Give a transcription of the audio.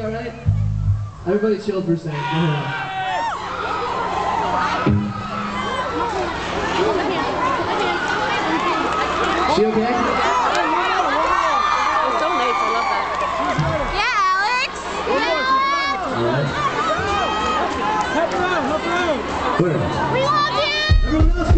all right? Everybody chilled for a second. She okay? It's so I love that. Yeah, Alex! Yeah. Help her out, help her out! Where? We love you! Everyone else